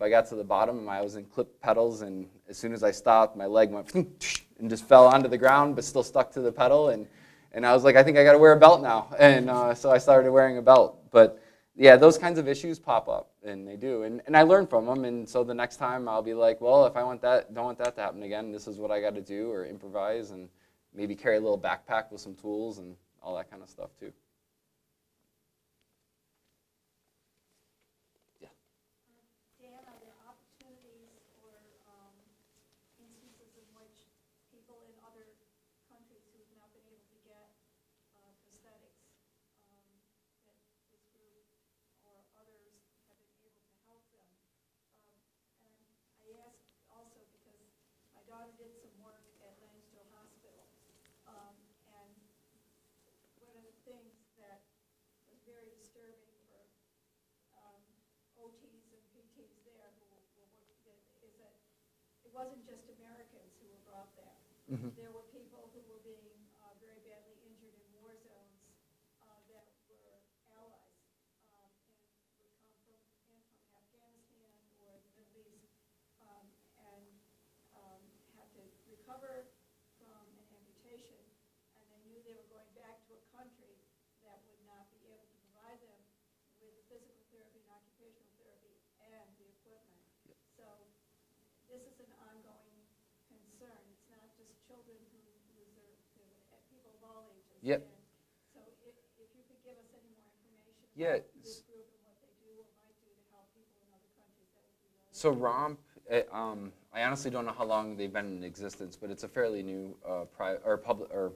B: I got to the bottom and I was in clip pedals and as soon as I stopped my leg went (laughs) and just fell onto the ground but still stuck to the pedal. And and I was like I think I got to wear a belt now. And uh, so I started wearing a belt. But yeah those kinds of issues pop up and they do and, and I learn from them and so the next time I'll be like well if I want that don't want that to happen again this is what I got to do or improvise and maybe carry a little backpack with some tools and all that kind of stuff too.
P: Wasn't just Americans who were brought there.
B: Mhm.
P: There were people who were being uh, very badly injured in war zones uh, that were allies um, and would come from, and from Afghanistan or the Middle East um, and um, had to recover from an amputation, and they knew they were going back to a country that would not be able to provide them with physical therapy and occupational therapy and the equipment. So this is an ongoing concern. It's not just children who lose their, their- people of all ages.
B: Yep.
P: So if, if you could give us any more information
B: Yeah,
P: this group and what they do or might do to help people in other countries, that would be really.
B: So ROMP, eh, um, I honestly don't know how long they've been in existence, but it's a fairly new uh, or public or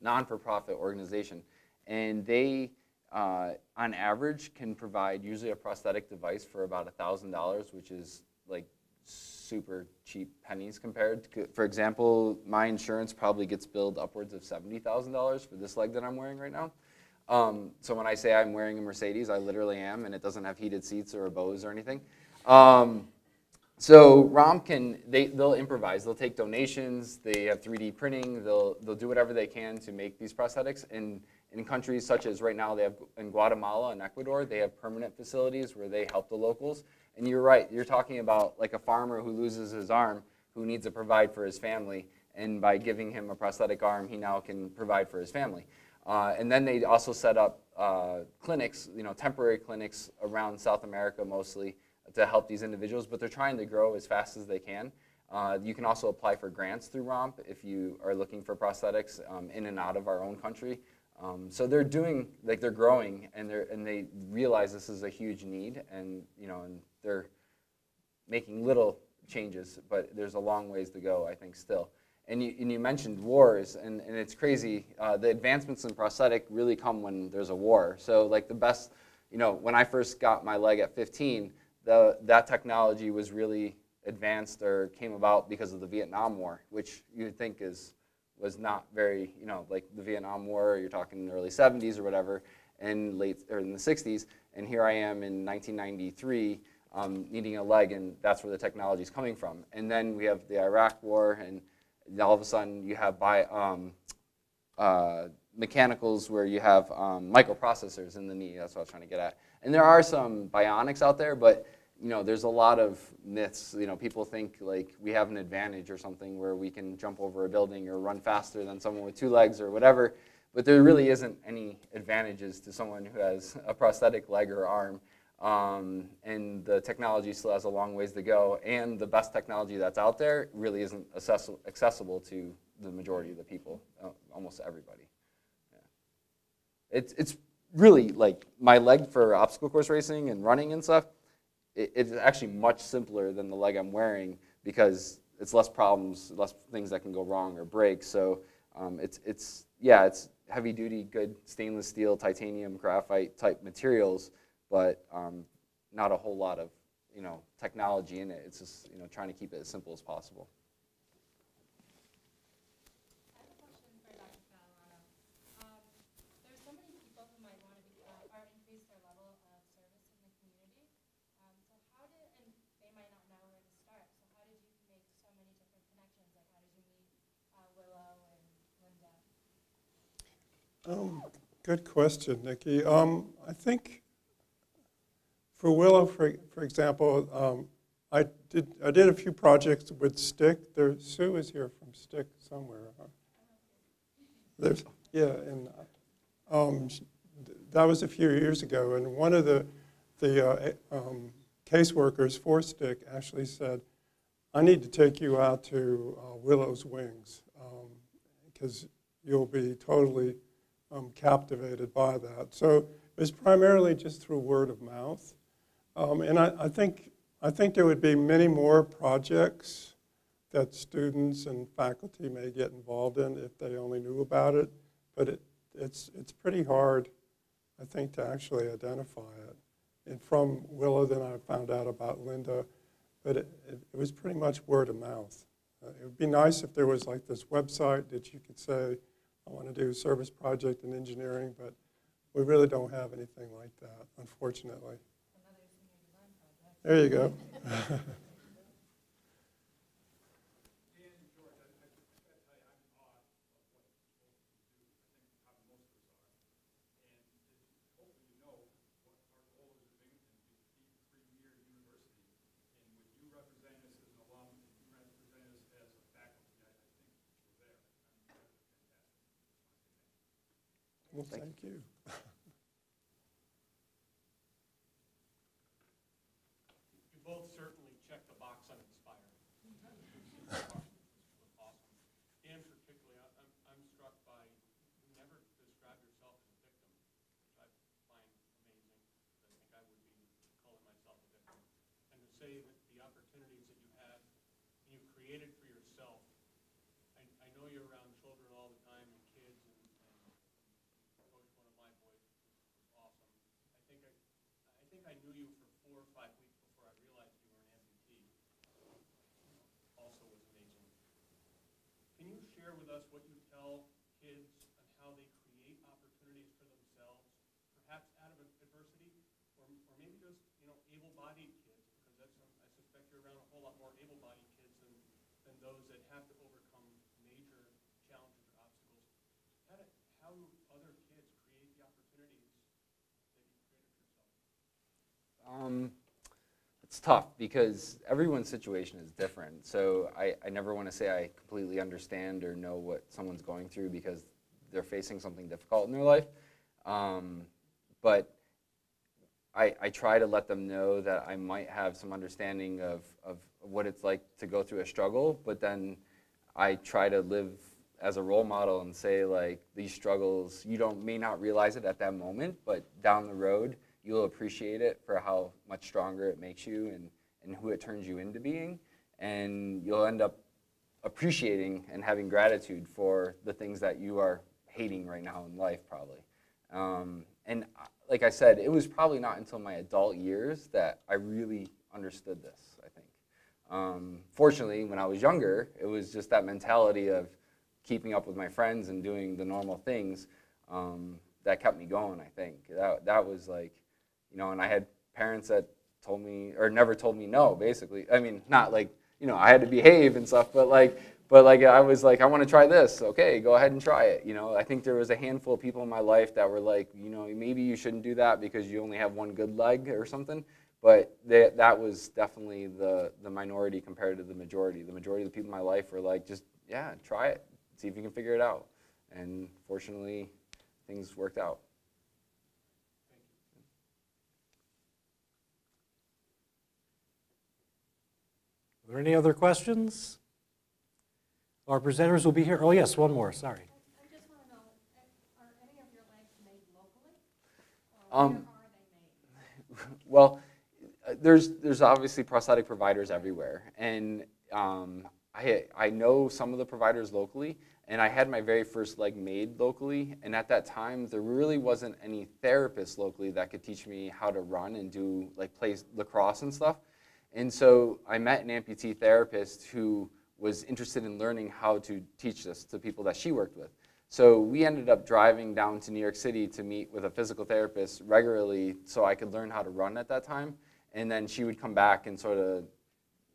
B: non-for-profit organization, and they, uh, on average, can provide usually a prosthetic device for about thousand dollars, which is like super cheap pennies compared. For example, my insurance probably gets billed upwards of seventy thousand dollars for this leg that I'm wearing right now. Um, so when I say I'm wearing a Mercedes, I literally am, and it doesn't have heated seats or a Bose or anything. Um, so ROMP can, they, they'll improvise. They'll take donations. They have 3D printing. They'll, they'll do whatever they can to make these prosthetics. And in countries such as right now, they have in Guatemala and Ecuador, they have permanent facilities where they help the locals. And you're right. You're talking about like a farmer who loses his arm, who needs to provide for his family. And by giving him a prosthetic arm, he now can provide for his family. Uh, and then they also set up uh, clinics, you know, temporary clinics around South America mostly to help these individuals, but they're trying to grow as fast as they can. Uh, you can also apply for grants through ROMP if you are looking for prosthetics um, in and out of our own country. Um, so they're doing, like they're growing, and they're and they realize this is a huge need, and you know, and they're making little changes, but there's a long ways to go, I think, still. And you, and you mentioned wars, and, and it's crazy. Uh, the advancements in prosthetic really come when there's a war. So like the best, you know, when I first got my leg at 15, the, that technology was really advanced or came about because of the Vietnam War, which you would think is was not very, you know, like the Vietnam War, you're talking in the early 70s or whatever, and late, or in the 60s, and here I am in 1993 um, needing a leg, and that's where the technology is coming from. And then we have the Iraq War, and all of a sudden you have by, um, uh, mechanicals where you have um, microprocessors in the knee, that's what I was trying to get at. And there are some bionics out there, but you know, there's a lot of myths. You know, people think like we have an advantage or something where we can jump over a building or run faster than someone with two legs or whatever. But there really isn't any advantages to someone who has a prosthetic leg or arm. Um, and the technology still has a long ways to go. And the best technology that's out there really isn't accessible, to the majority of the people, uh, almost everybody. Yeah. It's, it's really like my leg for obstacle course racing and running and stuff it, it's actually much simpler than the leg I'm wearing because it's less problems, less things that can go wrong or break. So um, it's, it's, yeah, it's heavy duty, good stainless steel, titanium, graphite type materials, but um, not a whole lot of, you know, technology in it. It's just, you know, trying to keep it as simple as possible.
C: Um, good question, Nikki. Um, I think for Willow, for, for example, um, I did I did a few projects with STIC. There, Sue is here from STIC somewhere. There's yeah, and um, that was a few years ago. And one of the the uh, um, caseworkers for STIC actually said, "I need to take you out to uh, Willow's Wings because um, you'll be totally." Um, captivated by that. So it was primarily just through word of mouth. Um, and I, I, think, I think there would be many more projects that students and faculty may get involved in if they only knew about it. But it, it's, it's pretty hard, I think, to actually identify it. And from Willow, then I found out about Linda, but it, it, it was pretty much word of mouth. Uh, it would be nice if there was like this website that you could say, I want to do a service project in engineering, but we really don't have anything like that, unfortunately. There you go. (laughs) thank, thank you.
Q: you both certainly check the box on Inspire. awesome. (laughs) And particularly, I'm, I'm struck by you never describe yourself as a victim, which I find amazing. I think I would be calling myself a victim. And to say that the opportunities that you had, you created for yourself. I, I know you're around children all the time and kids and think I knew you for four or five weeks before I realized you were an amputee. Also was amazing. Can you share with us what you tell kids on how they create opportunities for themselves, perhaps out of adversity, or, or maybe just you know able-bodied kids, because that's I suspect you're around a whole lot more able-bodied kids than than those that have to overcome major challenges or obstacles. How do, how other kids create the opportunities
B: um, it's tough because everyone's situation is different. So I, I never want to say I completely understand or know what someone's going through because they're facing something difficult in their life. Um, but I, I try to let them know that I might have some understanding of, of what it's like to go through a struggle, but then I try to live as a role model and say like these struggles, you don't may not realize it at that moment, but down the road you'll appreciate it for how much stronger it makes you and, and who it turns you into being. And you'll end up appreciating and having gratitude for the things that you are hating right now in life probably. Um, and like I said, it was probably not until my adult years that I really understood this, I think. Um, fortunately, when I was younger, it was just that mentality of keeping up with my friends and doing the normal things um, that kept me going, I think. That, that was like, you know, and I had parents that told me, or never told me no, basically. I mean, not like, you know, I had to behave and stuff, but like, but like I was like, I want to try this. Okay, go ahead and try it. You know, I think there was a handful of people in my life that were like, you know, maybe you shouldn't do that because you only have one good leg or something. But they, that was definitely the, the minority compared to the majority. The majority of the people in my life were like, just, yeah, try it. See if you can figure it out. And fortunately, things worked out.
A: There any other questions? Our presenters will be here. Oh, yes, one more, sorry.
B: Um, (laughs) well, uh, there's there's obviously prosthetic providers everywhere, and um, I I know some of the providers locally, and I had my very first leg made locally, and at that time there really wasn't any therapist locally that could teach me how to run and do like play lacrosse and stuff, and so I met an amputee therapist who was interested in learning how to teach this to people that she worked with. So we ended up driving down to New York City to meet with a physical therapist regularly so I could learn how to run at that time. And then she would come back and sort of,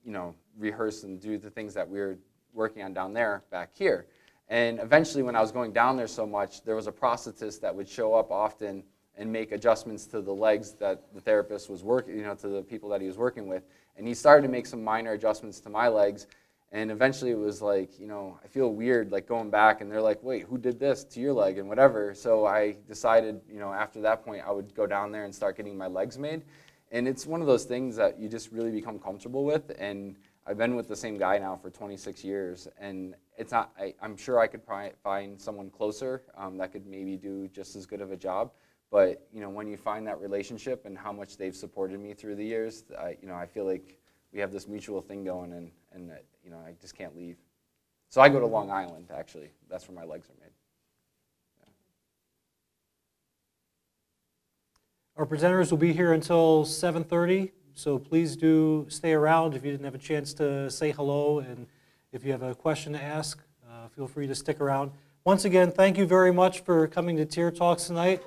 B: you know, rehearse and do the things that we were working on down there back here. And eventually when I was going down there so much, there was a prosthetist that would show up often and make adjustments to the legs that the therapist was working, you know, to the people that he was working with. And he started to make some minor adjustments to my legs and eventually it was like, you know, I feel weird like going back and they're like, wait, who did this to your leg and whatever. So I decided, you know, after that point I would go down there and start getting my legs made. And it's one of those things that you just really become comfortable with. And I've been with the same guy now for 26 years. And it's not, I, am sure I could find someone closer um, that could maybe do just as good of a job. But, you know, when you find that relationship and how much they've supported me through the years, I, you know, I feel like we have this mutual thing going and, and that, you know, I just can't leave. So I go to Long Island, actually. That's where my legs are made.
A: Our presenters will be here until 7.30, so please do stay around if you didn't have a chance to say hello, and if you have a question to ask, uh, feel free to stick around. Once again, thank you very much for coming to Tier Talks tonight.